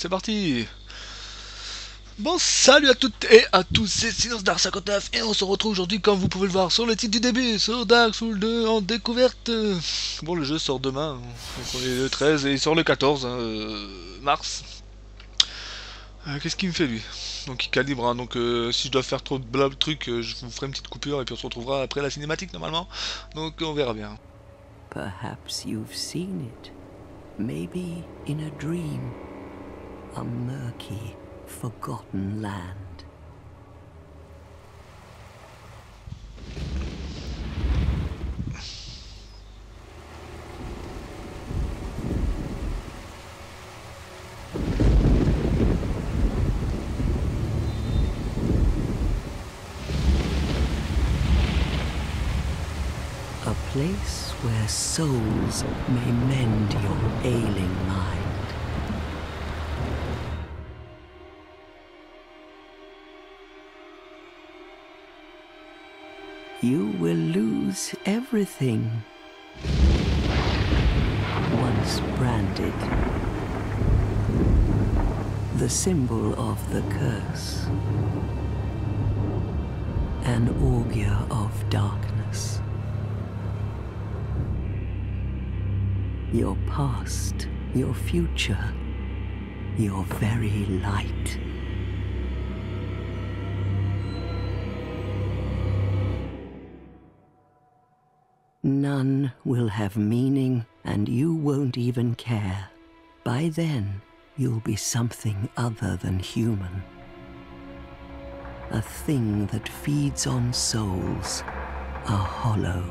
c'est parti Bon, salut à toutes et à tous, c'est Silence Dark 59 et on se retrouve aujourd'hui, comme vous pouvez le voir sur le titre du début, sur Dark Souls 2 en découverte. Bon, le jeu sort demain, donc on est le 13 et il sort le 14 hein, euh, mars. Euh, Qu'est-ce qu'il me fait lui? Donc il calibre, hein, donc euh, si je dois faire trop de blab trucs, euh, je vous ferai une petite coupure et puis on se retrouvera après la cinématique normalement. Donc on verra bien. Perhaps you've seen it. Maybe in a dream. A murky, forgotten land. A place where souls may mend your ailing mind. You will lose everything. Once branded. The symbol of the curse. An augur of darkness. your past, your future, your very light. None will have meaning, and you won't even care. By then, you'll be something other than human. A thing that feeds on souls, a hollow.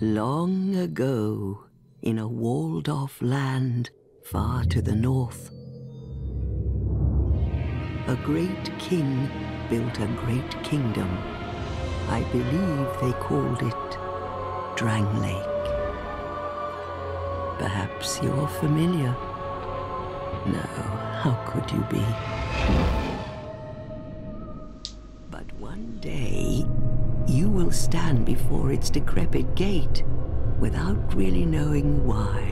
Long ago, in a walled off land far to the north, a great king built a great kingdom. I believe they called it Drang Lake. Perhaps you're familiar. No, how could you be? But one day, you will stand before its decrepit gate without really knowing why.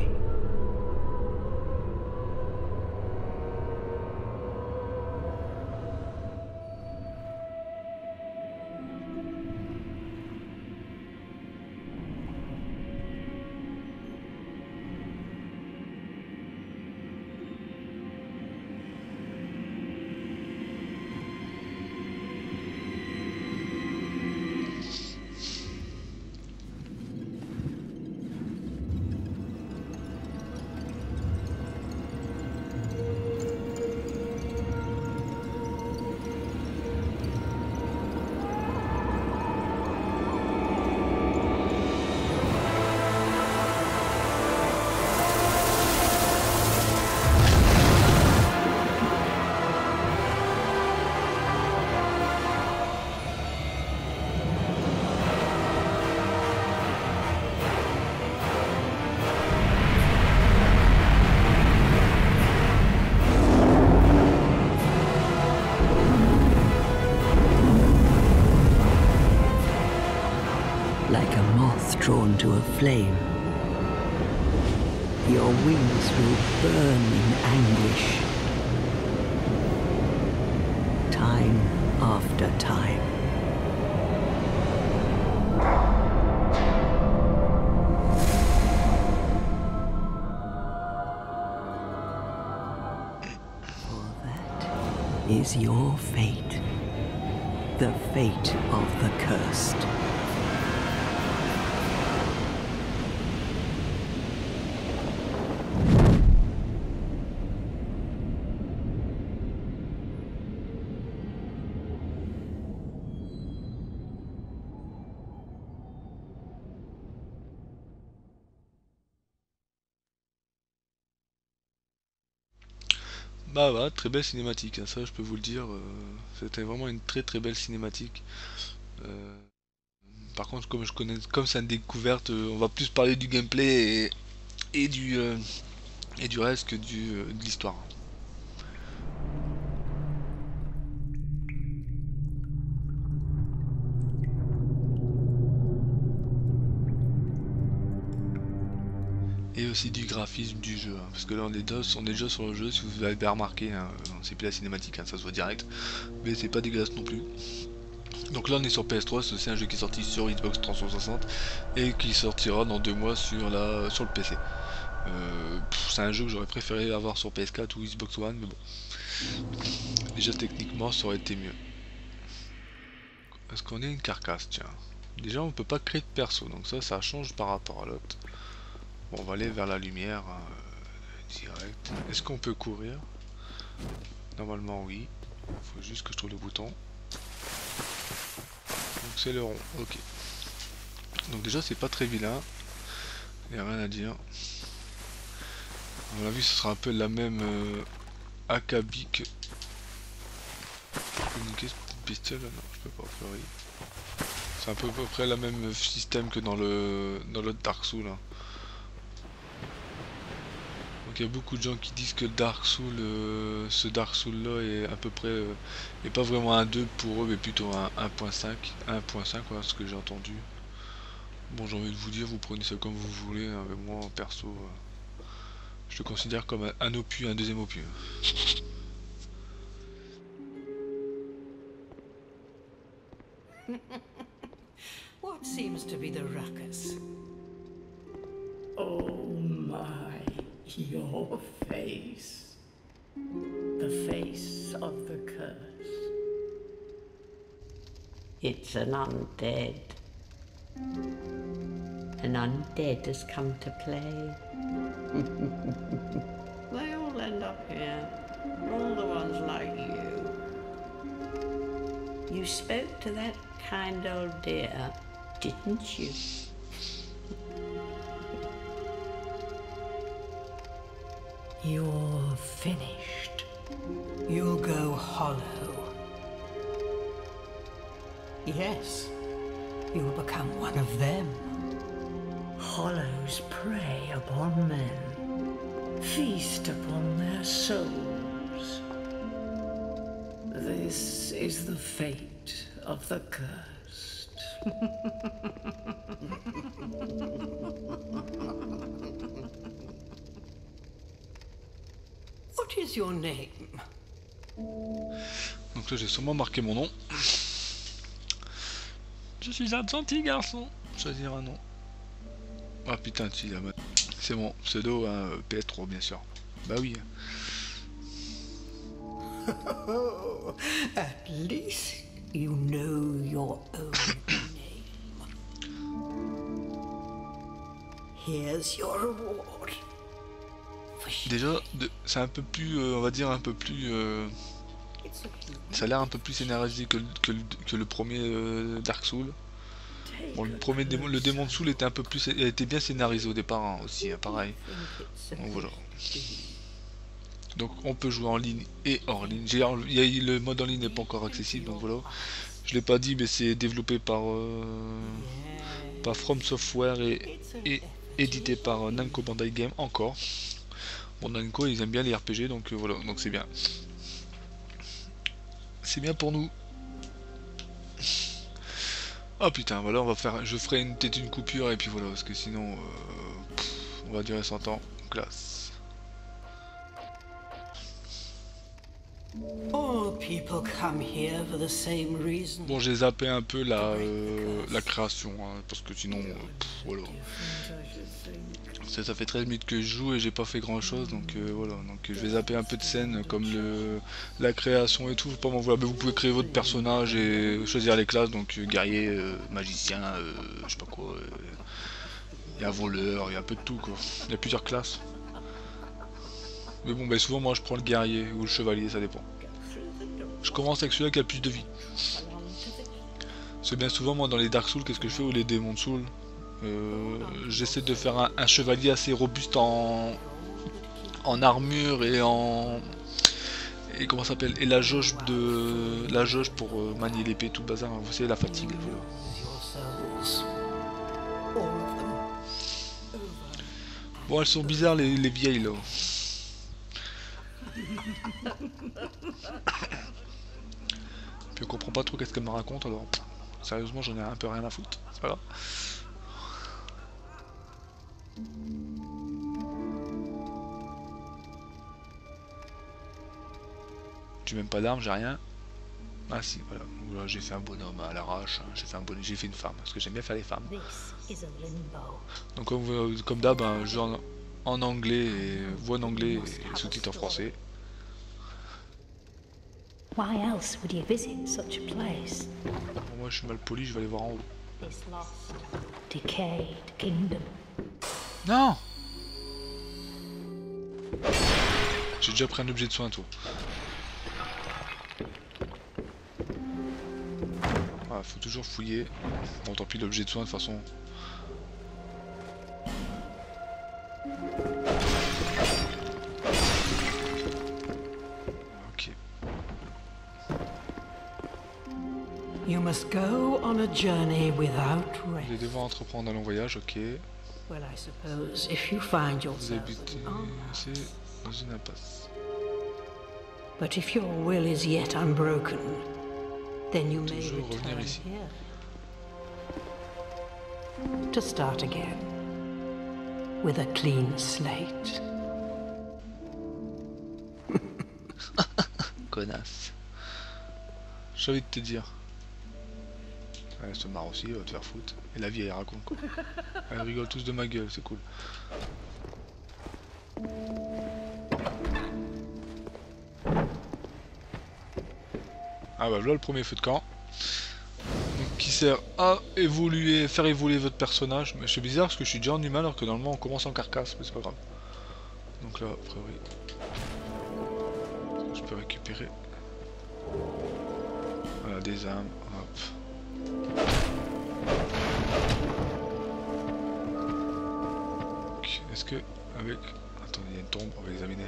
Drawn to a flame. Your wings will burn in anguish. Time after time. For that is your fate. The fate of the cursed. Bah voilà, très belle cinématique, hein, ça je peux vous le dire. euh, C'était vraiment une très très belle cinématique. Euh, par contre, comme je connais, comme c'est une découverte, euh, on va plus parler du gameplay et, du et du reste que du de l'histoire. Du graphisme du jeu. hein, parce que là on est, déjà, on est déjà sur le jeu, si vous avez remarqué, hein, c'est plus la cinématique, hein, ça se voit direct. Mais c'est pas dégueulasse non plus. Donc là on est sur PS3, c'est un jeu qui est sorti sur Xbox 360 et qui sortira dans deux mois sur, la, sur le PC. Euh, c'est un jeu que j'aurais préféré avoir sur PS4 ou Xbox One, mais bon. Déjà techniquement ça aurait été mieux. Est-ce qu'on est une carcasse? Tiens. Déjà on peut pas créer de perso, donc ça ça change par rapport à l'autre. Bon, on va aller vers la lumière euh, direct. Est-ce qu'on peut courir? Normalement oui. Faut juste que je trouve le bouton. Donc c'est le rond, ok. Donc déjà c'est pas très vilain. Il a rien à dire. À mon avis ce sera un peu la même euh, que... Petite bestiole là Non, je peux pas fleurir. C'est un peu à peu près le même système que dans le dans l'autre Dark Souls. hein. Y a beaucoup de gens qui disent que Dark Souls, euh, ce Dark Souls là est à peu près, euh, est pas vraiment un 2 pour eux, mais plutôt un 1.5, 1.5 voilà ce que j'ai entendu. Bon j'ai envie de vous dire, vous prenez ça comme vous voulez, hein, mais moi perso, euh, je le considère comme un, un opus, un deuxième opus. What seems to be the ruckus? Oh my, your face. The face of the curse. It's an undead. An undead has come to play. They all end up here. All the ones like you. You spoke to that kind old dear, didn't you? You're finished. You'll go hollow. Yes, you'll become one of them. Hollows prey upon men, feast upon their souls. This is the fate of the cursed. What is your name? Donc là j'ai sûrement marqué mon nom. Je suis un gentil garçon. Choisir un nom. Ah putain, tu l'as C'est mon pseudo, hein, PS3 bien sûr. Bah oui. At least you know your own name. Here's your reward. Déjà, c'est un peu plus, euh, on va dire un peu plus... euh, ça a l'air un peu plus scénarisé que, le- premier euh, Dark Souls. Le premier démon, le démon de Soul était un peu plus, était bien scénarisé au départ hein, aussi, hein, pareil. Donc on peut jouer en ligne et hors ligne. Le mode en ligne n'est pas encore accessible, donc voilà. Je l'ai pas dit, mais c'est développé par, From Software et, édité par Namco Bandai Game encore. Bon, Namco ils aiment bien les RPG, donc euh, voilà, donc c'est bien. C'est bien pour nous. Oh putain, voilà, on va faire, je ferai peut-être une coupure et puis voilà, parce que sinon, euh, on va durer 100 ans. Classe. Bon, j'ai zappé un peu la, euh, création, hein, parce que sinon, euh, voilà. Ça, fait 13 minutes que je joue et j'ai pas fait grand chose, donc euh, voilà. Donc je vais zapper un peu de scènes comme la création et tout, pas m'en. Mais vous pouvez créer votre personnage et choisir les classes, donc guerrier, magicien, je sais pas quoi. Il y a voleur, il y a un peu de tout quoi. Il y a plusieurs classes. Mais bon, bah, souvent moi je prends le guerrier ou le chevalier, ça dépend. Je commence avec celui-là qui a plus de vie. C'est bien souvent moi dans les Dark Souls, qu'est-ce que je fais ou les démons de Souls euh, J'essaie de faire un, chevalier assez robuste en, en armure et en et comment ça s'appelle et la jauge de la jauge pour euh, manier l'épée tout le bazar. hein. Vous savez la fatigue. Bon, elles sont bizarres les, les vieilles là. Je comprends pas trop qu'est-ce qu'elle me raconte, alors sérieusement j'en ai un peu rien à foutre, c'est pas grave. J'ai même pas d'armes, j'ai rien. Ah si, voilà. J'ai fait un bonhomme à l'arrache, hein. j'ai fait fait une femme, parce que j'aime bien faire les femmes. Donc comme, euh, comme d'hab, hein, en anglais, et, voix en anglais et sous-titres en français. Why else would you visit such a place? Bon, moi je suis mal poli, je vais aller voir en haut. This lost, decayed kingdom. Non J'ai déjà pris un objet de soin, toi. Ah, faut toujours fouiller. Bon, tant pis, l'objet de soin, de toute façon. Must go on a journey without Vous allez rest. devoir entreprendre un long voyage, ok. Well, I suppose if you find Vous yourself dans une impasse. But if your will is yet unbroken, then you may return ici. here. To start again. With a clean slate. Connasse. J'ai envie de te dire. Elle se marre aussi, elle va te faire foutre. Et la vie elle raconte quoi. Elle rigole tous de ma gueule, c'est cool. Ah bah voilà le premier feu de camp. Donc, qui sert à évoluer, faire évoluer votre personnage. Mais c'est bizarre parce que je suis déjà en humain alors que normalement on commence en carcasse, mais c'est pas grave. Donc là, a priori, je peux récupérer. Voilà, des. Ok, Est-ce que, avec... Attendez, il y a une tombe, on va examiner.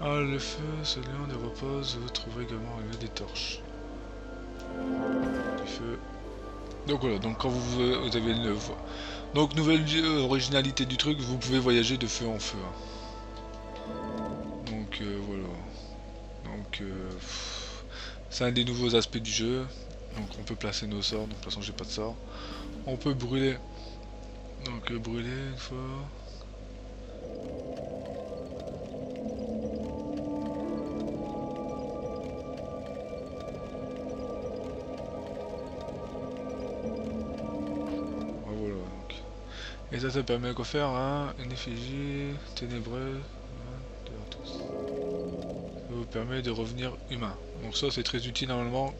Ah, le feu, ce lieu de repose, vous trouverez également a des torches. Du feu. Donc voilà, donc quand vous, vous avez une... Donc nouvelle euh, originalité du truc, vous pouvez voyager de feu en feu. hein. Donc euh, voilà. Donc euh, c'est un des nouveaux aspects du jeu. Donc on peut placer nos sorts, donc de toute façon j'ai pas de sort. On peut brûler. Donc euh, brûler une fois. Ah, voilà. Et ça, ça permet quoi faire hein? Une effigie tous. Ça vous permet de revenir humain. Donc ça c'est très utile normalement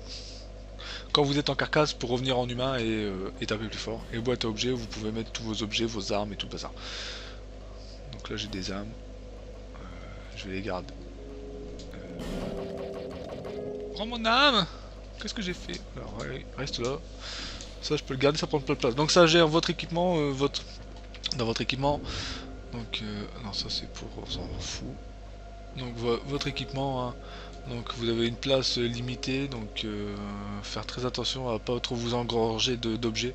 quand vous êtes en carcasse pour revenir en humain et, euh, et taper plus fort. Et boîte à objets, vous pouvez mettre tous vos objets, vos armes et tout le bazar. Donc là j'ai des armes. Euh, je vais les garder. Euh... Prends mon âme Qu'est-ce que j'ai fait? Alors ouais, reste là. Ça je peux le garder, ça prend pas de place. Donc ça gère votre équipement, votre dans votre équipement. Donc non ça c'est pour s'en fout. Donc vo- votre équipement, hein. Donc vous avez une place limitée, donc euh, faire très attention à pas trop vous engorger d'objets,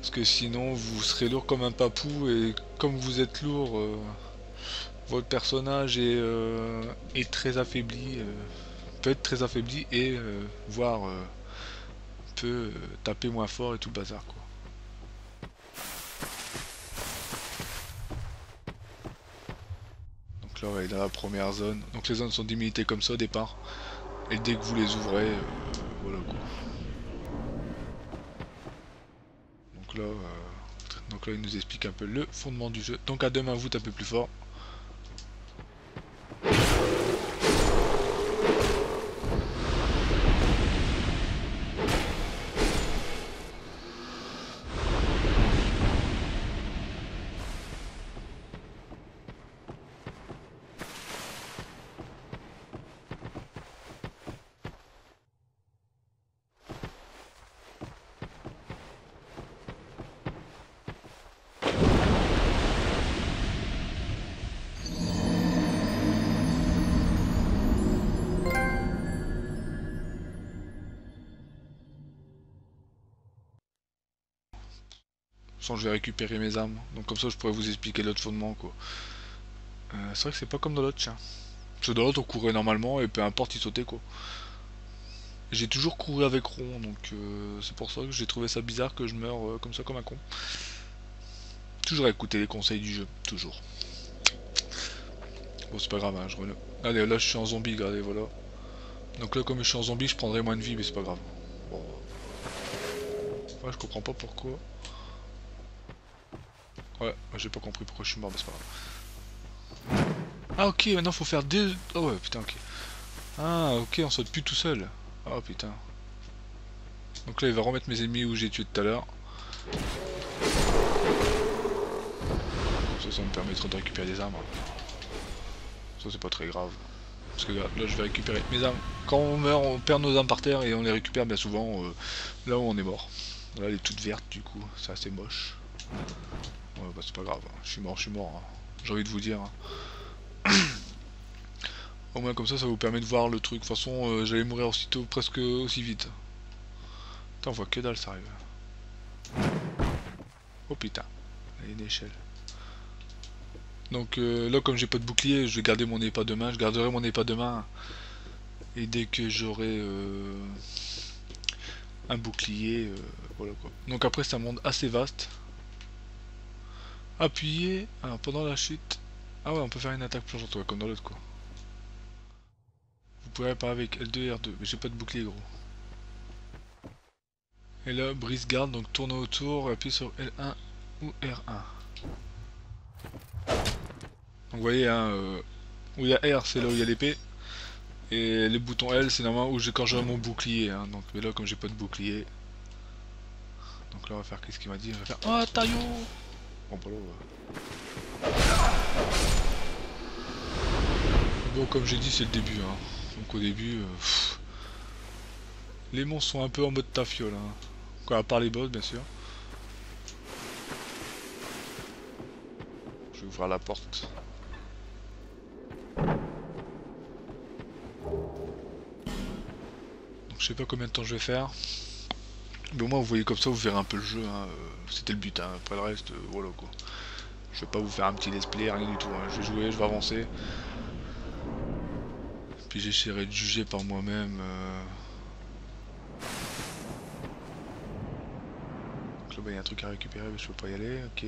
parce que sinon vous serez lourd comme un papou et comme vous êtes lourd, euh, votre personnage est, euh, très affaibli, peut être très affaibli et voire peut taper moins fort et tout le bazar. Là dans la première zone. Donc les zones sont délimitées comme ça au départ. Et dès que vous les ouvrez, euh, voilà quoi. Donc là, euh, donc là il nous explique un peu le fondement du jeu. Donc à deux mains vous tapez plus fort. Sans je vais récupérer mes armes. Donc comme ça je pourrais vous expliquer l'autre fondement quoi. Euh, c'est vrai que c'est pas comme dans l'autre tiens. Parce que dans l'autre on courait normalement et peu importe il sautait quoi. J'ai toujours couru avec rond donc euh, c'est pour ça que j'ai trouvé ça bizarre que je meurs euh, comme ça comme un con. Toujours écouter les conseils du jeu, toujours. Bon c'est pas grave hein, je reviens. Allez là je suis en zombie, regardez voilà. Donc là, comme je suis en zombie, je prendrai moins de vie, mais c'est pas grave. Bon. Je comprends pas pourquoi. Ouais, j'ai pas compris pourquoi je suis mort, mais c'est pas grave. Ah ok, maintenant faut faire deux... Oh ouais, putain, ok. Ah ok, on saute plus tout seul. Oh putain. Donc là, il va remettre mes ennemis où j'ai tué tout à l'heure. Ça, ça me permettra de récupérer des armes. Ça, c'est pas très grave. Parce que là, je vais récupérer mes armes. Quand on meurt, on perd nos armes par terre et on les récupère bien souvent euh, là où on est mort. Là, elle est toute verte du coup, c'est assez moche. Bah c'est pas grave, je suis mort, je suis mort. hein. J'ai envie de vous dire. hein. Au moins comme ça, ça vous permet de voir le truc. De toute façon, euh, j'allais mourir aussitôt, presque aussi vite. Putain, on voit que dalle, ça arrive. Oh putain, il y a une échelle. Donc euh, là, comme j'ai pas de bouclier, je vais garder mon épée de main. Je garderai mon épée de main. Et dès que j'aurai euh, un bouclier, voilà quoi. Donc après, c'est un monde assez vaste. Appuyez alors, pendant la chute. Ah ouais, on peut faire une attaque plongeante, ouais, comme dans l'autre quoi. Vous pouvez réparer avec L2 et R2, mais j'ai pas de bouclier gros. Et là, brise garde, donc tourne autour, appuyez sur L1 ou R1. Donc vous voyez, hein, euh, où il y a R, c'est là où il y a l'épée. Et les boutons L, c'est normalement où j'ai quand j'ai mon bouclier. Hein, donc, mais là, comme j'ai pas de bouclier. Donc là, on va faire qu'est-ce qu'il m'a dit? On va faire Oh, taillot Bon. Bon, comme j'ai dit, c'est le début. Hein. Donc au début, euh, les monstres sont un peu en mode tafiole. Hein. Quoi, à part les boss, bien sûr. Je vais ouvrir la porte. Donc, je sais pas combien de temps je vais faire. Mais au moins, vous voyez comme ça, vous verrez un peu le jeu. hein, euh, C'était le but. Hein. Après le reste, euh, voilà quoi. Je vais pas vous faire un petit let's play, rien du tout. hein. Je vais jouer, je vais avancer. Puis j'essaierai de juger par moi-même. euh. Donc là, bah, il y a un truc à récupérer, mais je peux pas y aller. Ok.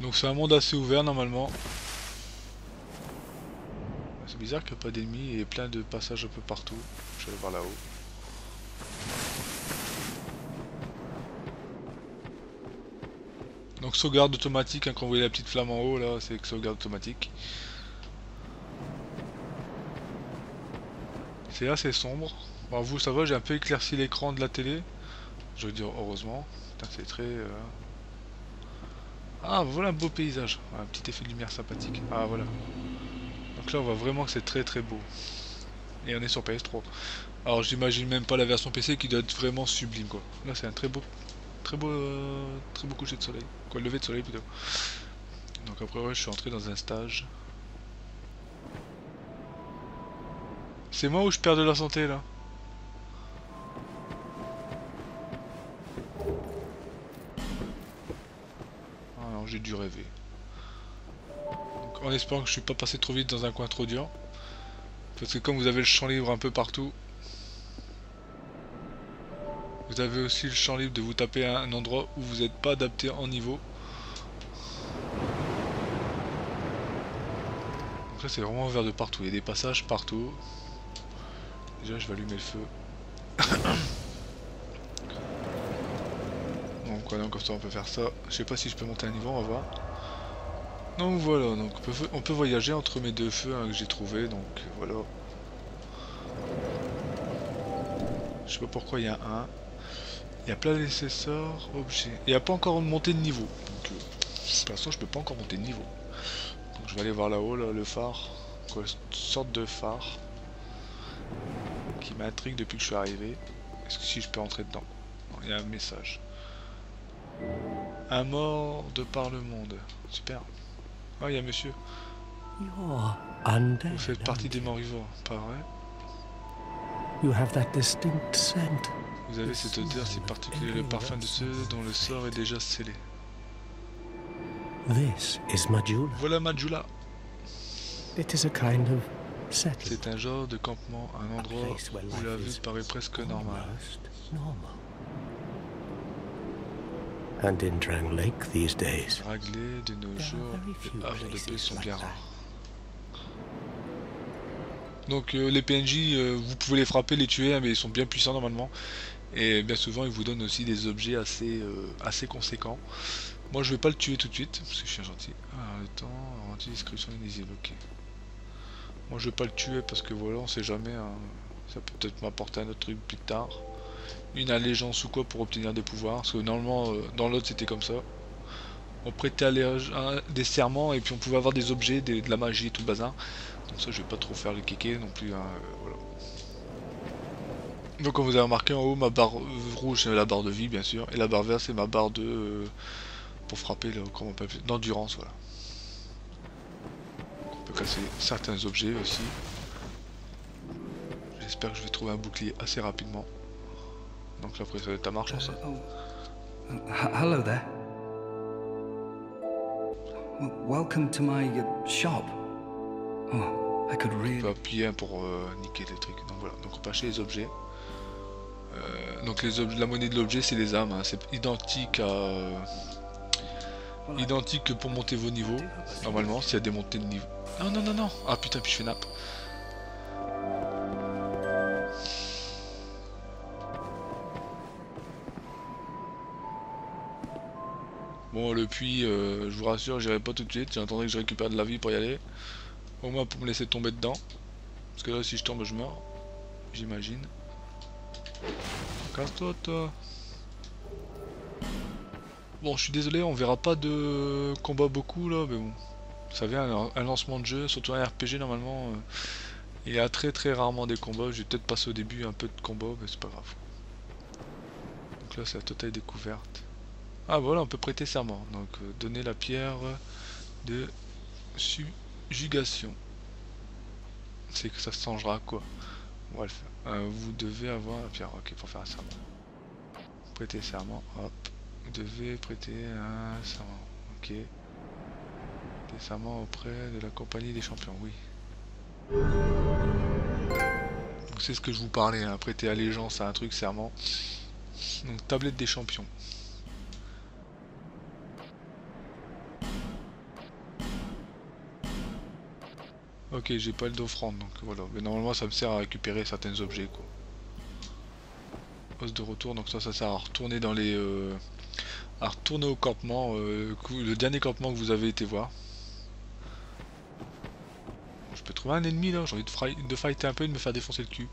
Donc c'est un monde assez ouvert normalement. C'est bizarre qu'il n'y a pas d'ennemis et plein de passages un peu partout. Je vais aller voir là-haut. Sauvegarde automatique, hein, quand vous voyez la petite flamme en haut là, c'est sauvegarde automatique. C'est assez sombre. Bon, vous ça va, j'ai un peu éclairci l'écran de la télé. Je veux dire heureusement. C'est très... euh, Ah voilà un beau paysage. Un petit effet de lumière sympathique. Ah voilà. Donc là on voit vraiment que c'est très très beau. Et on est sur PS3. Alors j'imagine même pas la version PC qui doit être vraiment sublime quoi. Là c'est un très beau très beau euh, très beau coucher de soleil. Quoi lever de soleil plutôt. Donc après ouais je suis entré dans un stage. C'est moi où je perds de la santé là? Ah non j'ai dû rêver. Donc, en espérant que je suis pas passé trop vite dans un coin trop dur. Parce que comme vous avez le champ libre un peu partout, vous avez aussi le champ libre de vous taper à un endroit où vous n'êtes pas adapté en niveau. Donc là c'est vraiment ouvert de partout, il y a des passages partout. Déjà je vais allumer le feu. donc voilà, comme ça on peut faire ça. Je sais pas si je peux monter un niveau, on va voir. Donc voilà, donc on peut, voyager entre mes deux feux hein, que j'ai trouvé, donc voilà. Je sais pas pourquoi il y a un. Il y a plein d'accessoires, objets. Il n'y a pas encore monté de niveau. Donc euh, pour l'instant je peux pas encore monter de niveau. Donc je vais aller voir là-haut, là, le phare. Quoi, une sorte de phare. Qui m'intrigue depuis que je suis arrivé. Est-ce que si je peux entrer dedans? Non, Il y a un message. Un mort de par le monde. Super. Ah, il y a monsieur. Vous faites partie des morts vivants, pas vrai? You have that distinct scent. Vous avez cette odeur si particulière, le parfum de ceux dont le sort est déjà scellé. This is Majula. Voilà Majula. C'est un genre de campement, un endroit où la vie paraît presque normale. And in Drang Lake these days, de nos jours, les havres de paix sont bien rares. Donc euh, les PNJ, euh, vous pouvez les frapper, les tuer, hein, mais ils sont bien puissants normalement. Et bien souvent, ils vous donnent aussi des objets assez, euh, assez conséquents. Moi, je vais pas le tuer tout de suite, parce que je suis un gentil. Ah, le temps, anti-description invisible, ok. Moi, je vais pas le tuer, parce que voilà, on sait jamais. hein. Ça peut peut-être m'apporter un autre truc plus tard. Une allégeance ou quoi pour obtenir des pouvoirs. Parce que normalement, euh, dans l'autre, c'était comme ça. On prêtait des serments, et puis on pouvait avoir des objets, de la magie, tout le bazar. Donc ça, je vais pas trop faire le kéké non plus. hein, euh, voilà. Donc comme vous avez remarqué en haut, ma barre euh, rouge c'est la barre de vie bien sûr, et la barre verte c'est ma barre de euh, pour frapper le comment on peut d'endurance voilà. On peut casser certains objets aussi. J'espère que je vais trouver un bouclier assez rapidement. Donc là après ça va être ta marche ça. Oh, uh, hello there. Welcome to my uh, shop. Oh, I could On really. peut appuyer pour euh, niquer les trucs. Donc voilà, donc on peut acheter les objets. Euh, donc les la monnaie de l'objet c'est les âmes, hein. c'est identique à identique que pour monter vos niveaux. Normalement, s'il y a des montées de niveau. Non, non, non, non. Ah putain, puis je fais nappe. Bon, le puits, euh, je vous rassure, j'irai pas tout de suite. J'attendrai que je récupère de la vie pour y aller. Au moins pour me laisser tomber dedans. Parce que là, si je tombe, je meurs. J'imagine. Casse-toi, toi. Bon, je suis désolé, on verra pas de combat beaucoup là, mais bon. Vous savez, un, lancement de jeu, surtout un RPG normalement, euh, il y a très très rarement des combats. Je vais peut-être passer au début un peu de combat, mais c'est pas grave. Donc là, c'est la totale découverte. Ah voilà, on peut prêter serment. Donc, euh, donner la pierre de subjugation. C'est que ça se changera quoi Euh, vous devez avoir pierre, ok, pour faire un serment. Prêter serment, hop. Vous devez prêter un serment, ok. Des serments auprès de la compagnie des champions, oui. Donc c'est ce que je vous parlais, hein, prêter allégeance à un truc, serment. Donc tablette des champions. Ok, j'ai pas le d'offrande, donc voilà. Mais normalement, ça me sert à récupérer certains objets, quoi. De retour, donc ça, ça sert à retourner dans les... euh, à retourner au campement, euh, le dernier campement que vous avez été voir. Je peux trouver un ennemi, là. J'ai envie de, de fighter un peu et de me faire défoncer le cul.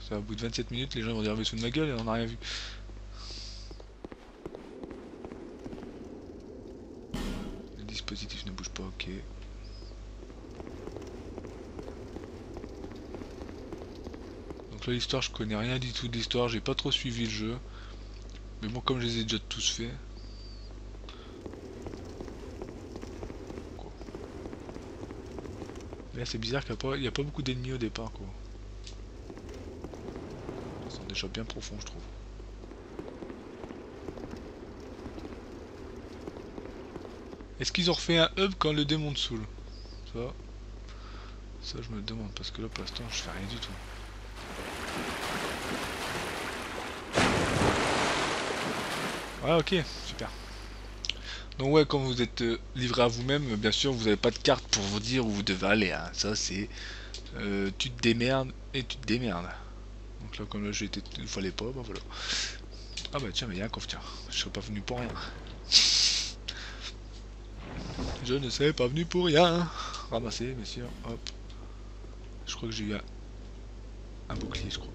Ça, au bout de 27 minutes, les gens vont dire, mais sous de ma gueule, et on n'a rien vu. Le dispositif ne bouge pas, ok. L'histoire je connais rien du tout de l'histoire, j'ai pas trop suivi le jeu. Mais bon comme je les ai déjà tous faits. Là c'est bizarre qu'il n'y a, a pas beaucoup d'ennemis au départ quoi. Ils sont déjà bien profonds je trouve. Est-ce qu'ils ont refait un hub quand le démon te saoule? Ça. Ça je me demande parce que là pour l'instant je fais rien du tout. Ouais, ok, super. Donc ouais, quand vous êtes euh, livré à vous-même, euh, bien sûr, vous n'avez pas de carte pour vous dire où vous devez aller. hein. Ça, c'est... euh, tu te démerdes et tu te démerdes. Donc là, comme là, j'ai été... Il fallait pas, bah voilà. Ah bah tiens, mais il y a un coffre, tiens. Je serais pas venu pour rien. Je ne serais pas venu pour rien. Ramasser, messieurs. Hop. Je crois que j'ai eu un... un bouclier, je crois.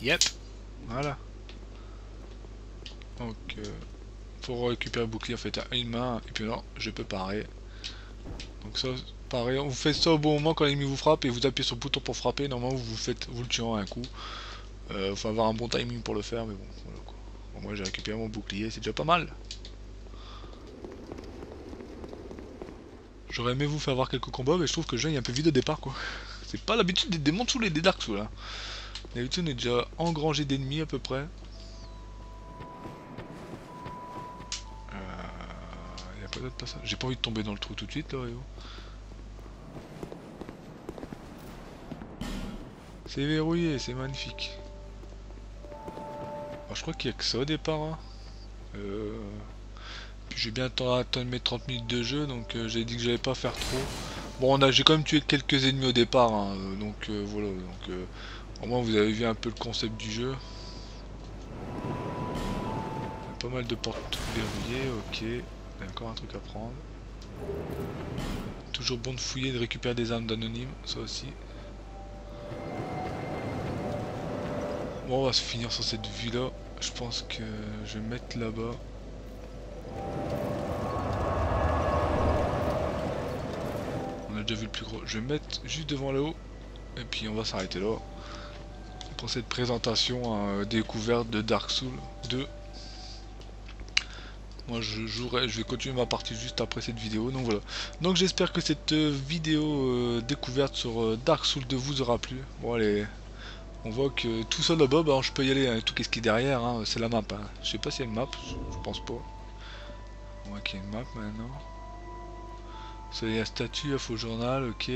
Yep. Voilà. Donc, euh, pour récupérer le bouclier, en fait, à une main, et puis non, je peux parer. Donc ça, pareil, vous faites ça au bon moment quand l'ennemi vous frappe, et vous appuyez sur le bouton pour frapper, normalement vous, vous faites, vous le tuez en un coup. Euh, faut avoir un bon timing pour le faire, mais bon, voilà quoi. Bon, moi j'ai récupéré mon bouclier, c'est déjà pas mal. J'aurais aimé vous faire voir quelques combats, mais je trouve que le jeu est un peu vide au départ quoi. C'est pas l'habitude des démons sous les des Dark là. D'habitude on est déjà engrangé d'ennemis à peu près. Euh... J'ai pas envie de tomber dans le trou tout de suite là. C'est verrouillé, c'est magnifique. Je crois qu'il y a que ça au départ. hein. Euh... J'ai bien atteindre mes 30 minutes de jeu, donc euh, j'ai dit que j'allais pas faire trop. Bon, on a, j'ai quand même tué quelques ennemis au départ, hein, euh, donc euh, voilà. Donc, au moins vous avez vu un peu le concept du jeu. Pas mal de portes verrouillées, ok. Il y a encore un truc à prendre. Toujours bon de fouiller de récupérer des armes d'anonymes, ça aussi. Bon, on va se finir sur cette vue là. Je pense que je vais me mettre là-bas. A déjà vu le plus gros. Je vais me mettre juste devant là-haut. Et puis on va s'arrêter là. Pour cette présentation hein, découverte de Dark Souls 2. Moi je jouerai, je vais continuer ma partie juste après cette vidéo. Donc voilà. Donc j'espère que cette euh, vidéo euh, découverte sur euh, Dark Souls 2 vous aura plu. Bon allez. On voit que tout ça là-bas, bah, je peux y aller. Hein, tout ce qui est derrière, hein, c'est la map. Hein. Je sais pas s'il y a une map, je pense pas. On voit qu'il y a une map maintenant. Y est, statut, faux journal, ok.